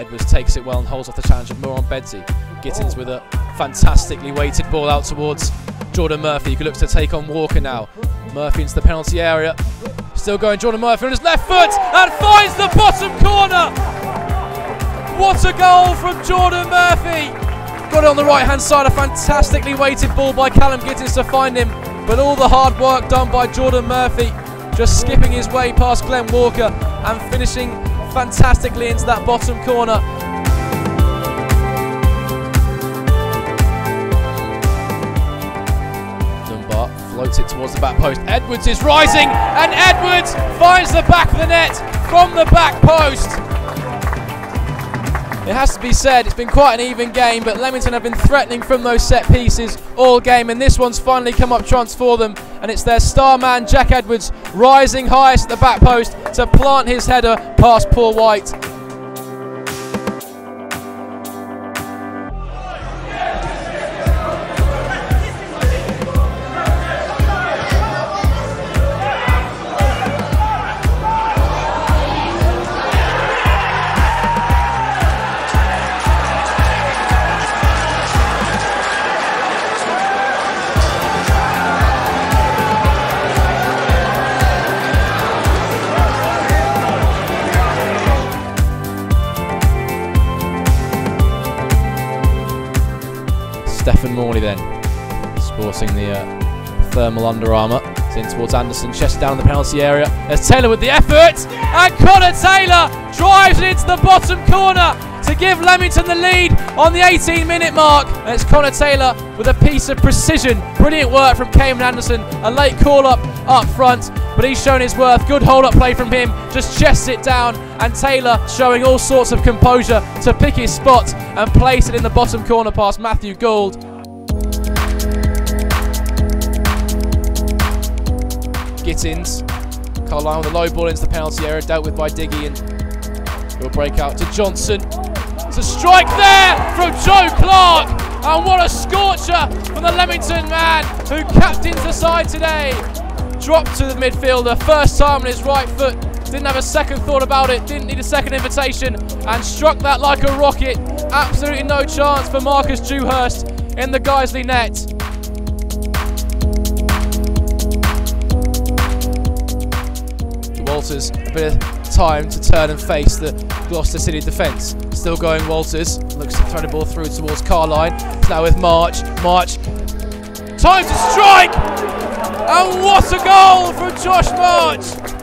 Edwards takes it well and holds off the challenge of Moore on Bedsy. Gittins with a fantastically weighted ball out towards Jordan Murphy, who looks to take on Walker now. Murphy into the penalty area. Still going Jordan Murphy on his left foot and finds the bottom corner. What a goal from Jordan Murphy. Got it on the right hand side, a fantastically weighted ball by Callum Gittins to find him. But all the hard work done by Jordan Murphy, just skipping his way past Glenn Walker and finishing fantastically into that bottom corner. Dunbar floats it towards the back post. Edwards is rising, and Edwards finds the back of the net from the back post. It has to be said, it's been quite an even game, but Leamington have been threatening from those set pieces all game, and this one's finally come up trumps for them. And it's their star man, Jack Edwards, rising highest at the back post to plant his header past Paul White. Stephen Morley then, sporting the uh, thermal Under Armour. It's in towards Anderson, chest down in the penalty area. There's Taylor with the effort, and Connor Taylor drives it into the bottom corner to give Leamington the lead on the 18 minute mark. And it's Connor Taylor with a piece of precision. Brilliant work from Kaiman Anderson. A late call up up front, but he's shown his worth. Good hold up play from him. Just chests it down, and Taylor showing all sorts of composure to pick his spot and place it in the bottom corner past Matthew Gould. Gittins. Carlisle with a low ball into the penalty area, dealt with by Diggy, and will break out to Johnson. It's a strike there from Joe Clark, and what a scorcher from the Leamington man who captains the side today. Dropped to the midfielder, first time on his right foot, didn't have a second thought about it, didn't need a second invitation, and struck that like a rocket. Absolutely no chance for Marcus Dewhurst in the Guiseley net. Walters a bit of time to turn and face the Gloucester City defence. Still going Walters, looks to throw the ball through towards Carline. Now with March. March, time to strike! And what a goal from Josh March!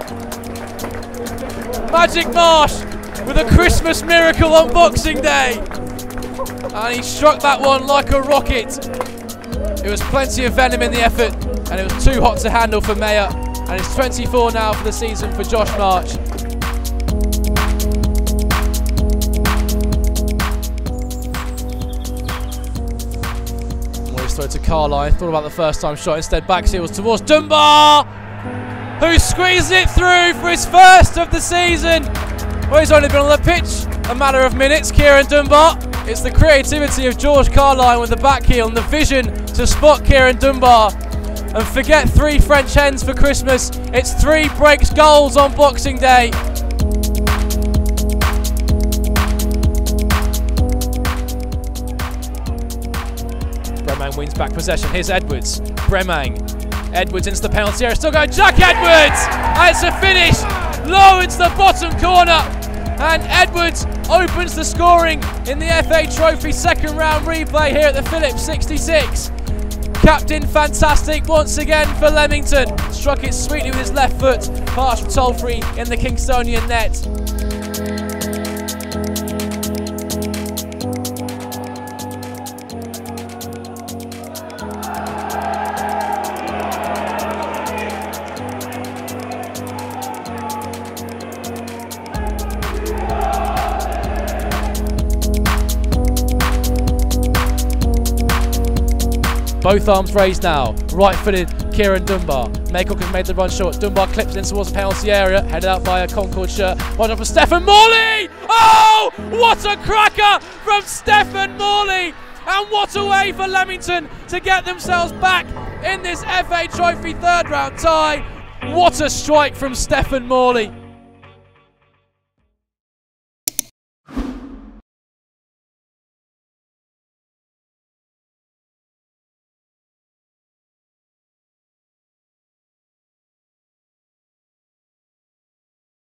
Magic March with a Christmas miracle on Boxing Day. And he struck that one like a rocket. It was plenty of venom in the effort, and it was too hot to handle for Mayer. And it's 24 now for the season for Josh March. Morris throw to Carline. Thought about the first time shot. Instead, backs it was towards Dunbar, who squeezed it through for his first of the season. Well, he's only been on the pitch a matter of minutes. Kieran Dunbar. It's the creativity of George Carline with the back heel and the vision to spot Kieran Dunbar and forget three French hens for Christmas. It's three Brakes goals on Boxing Day. Bremang wins back possession. Here's Edwards. Bremang. Edwards into the penalty area. Still going Jack Edwards. And it's a finish. Low into the bottom corner. And Edwards opens the scoring in the FA Trophy second round replay here at the Phillips 66. Captain fantastic once again for Leamington. Struck it sweetly with his left foot, past Tolfrey in the Kingstonian net. Both arms raised now. Right footed Kieran Dunbar. Maycock has made the run short. Dunbar clips in towards the penalty area. Headed out by a Concord shirt. One up for Stephen Morley! Oh! What a cracker from Stephen Morley! And what a way for Leamington to get themselves back in this FA Trophy third round tie. What a strike from Stephen Morley.